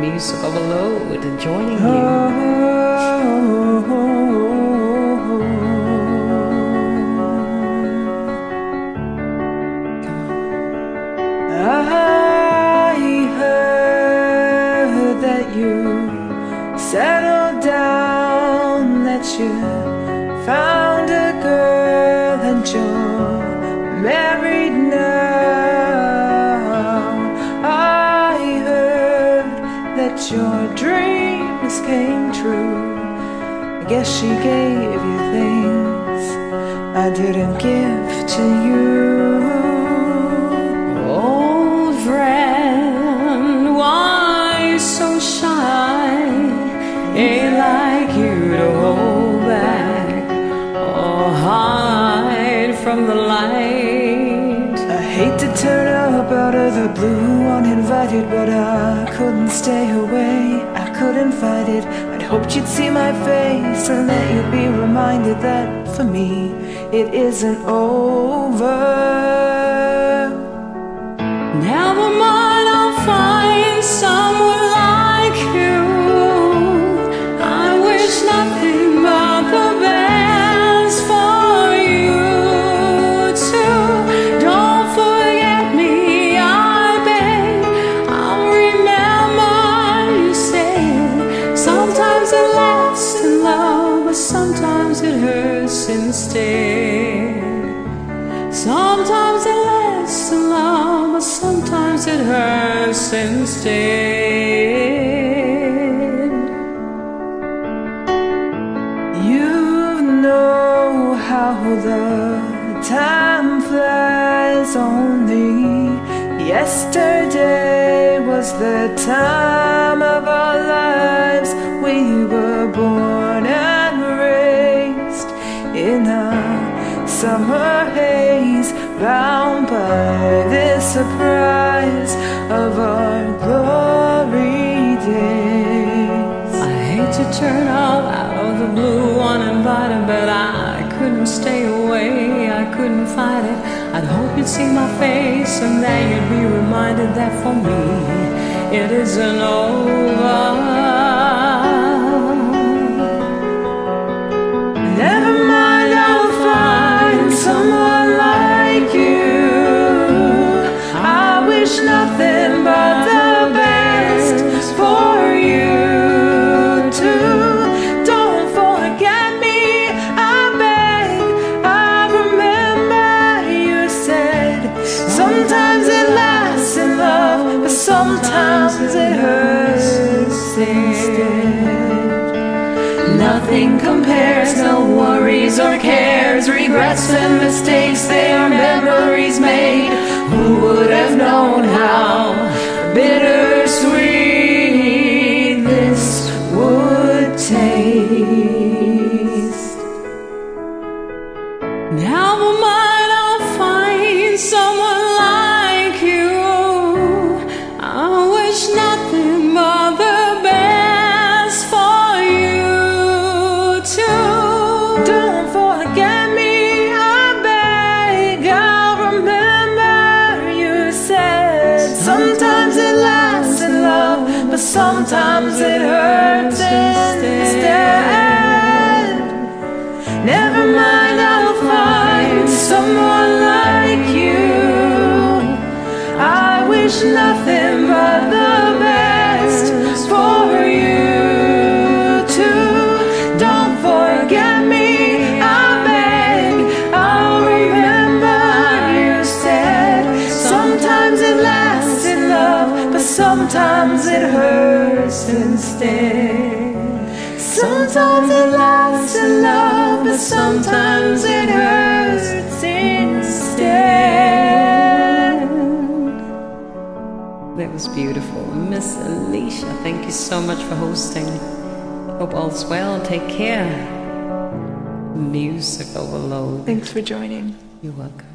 Music Overload joining you. I heard that you settled down, that you found a girl and you're married now. Dreams came true. I guess she gave you things I didn't give to you. Old friend, why so shy? Ain't like you to hold back or hide from the light. I hate to turn up out of the blue uninvited, but I couldn't stay away. Couldn't fight it. I'd hoped you'd see my face and that you'd be reminded that for me it isn't over. Instead. Sometimes it lasts in love, but sometimes it hurts instead. You know how the time flies only. Yesterday was the time of our lives. We were summer haze, bound by this surprise of our glory days. I hate to turn up out of the blue uninvited, but I couldn't stay away, I couldn't fight it. I'd hope you'd see my face and that you'd be reminded that for me it isn't over. Sometimes it hurts instead. Nothing compares, no worries or cares, regrets and sometimes it lasts in love, but sometimes it hurts instead. Never mind, I'll find someone like you. I wish nothing but the sometimes it hurts instead. Sometimes it lasts in love, but sometimes it hurts instead. That was beautiful. Miss Alicia, thank you so much for hosting. Hope all's well. Take care. Music overload. Thanks for joining. You're welcome.